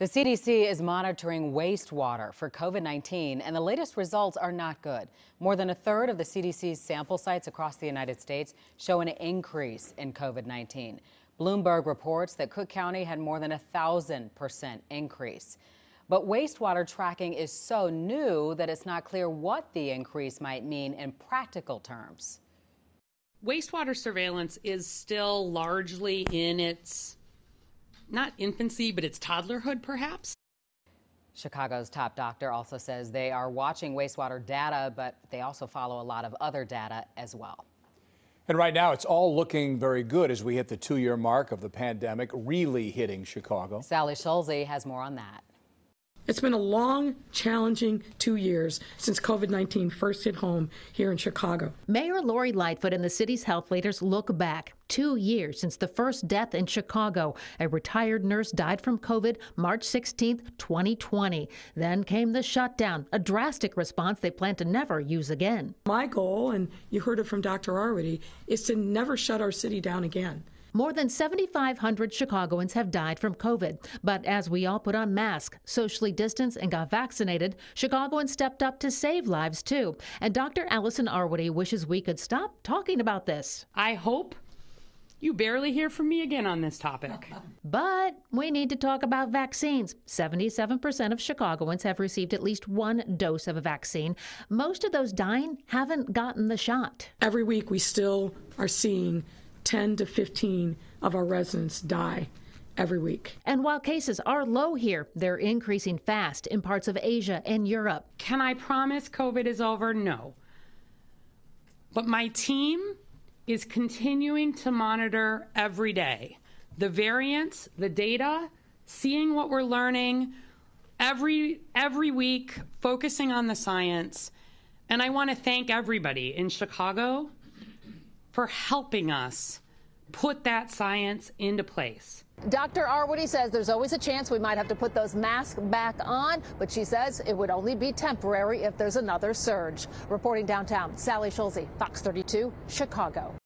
The CDC is monitoring wastewater for COVID 19, and the latest results are not good. More than a third of the CDC's sample sites across the United States show an increase in COVID 19. Bloomberg reports that Cook County had more than a thousand percent increase. But wastewater tracking is so new that it's not clear what the increase might mean in practical terms. Wastewater surveillance is still largely in its not infancy, but it's toddlerhood, perhaps. Chicago's top doctor also says they are watching wastewater data, but they also follow a lot of other data as well. And right now, it's all looking very good as we hit the two year mark of the pandemic really hitting Chicago. Sally Schulze has more on that. It's been a long, challenging two years since COVID 19 first hit home here in Chicago. Mayor Lori Lightfoot and the city's health leaders look back. Two years since the first death in Chicago. A retired nurse died from COVID March 16, 2020. Then came the shutdown, a drastic response they plan to never use again. My goal, and you heard it from Dr. Arwady, is to never shut our city down again. More than 7,500 Chicagoans have died from COVID. But as we all put on masks, socially distanced, and got vaccinated, Chicagoans stepped up to save lives too. And Dr. Allison Arwady wishes we could stop talking about this. I hope you barely hear from me again on this topic. But we need to talk about vaccines. 77% of Chicagoans have received at least one dose of a vaccine. Most of those dying haven't gotten the shot. Every week we still are seeing 10 to 15 of our residents die every week. And while cases are low here, they're increasing fast in parts of Asia and Europe. Can I promise COVID is over? No. But my team is continuing to monitor every day the variants, the data, seeing what we're learning every every week, focusing on the science. And I want to thank everybody in Chicago for helping us put that science into place. Dr. Arwady says there's always a chance we might have to put those masks back on, but she says it would only be temporary if there's another surge. Reporting downtown, Sally Schulze, Fox 32, Chicago.